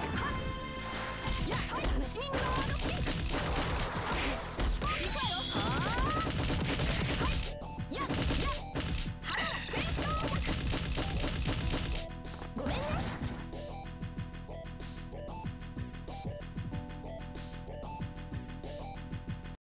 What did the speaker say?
Ha!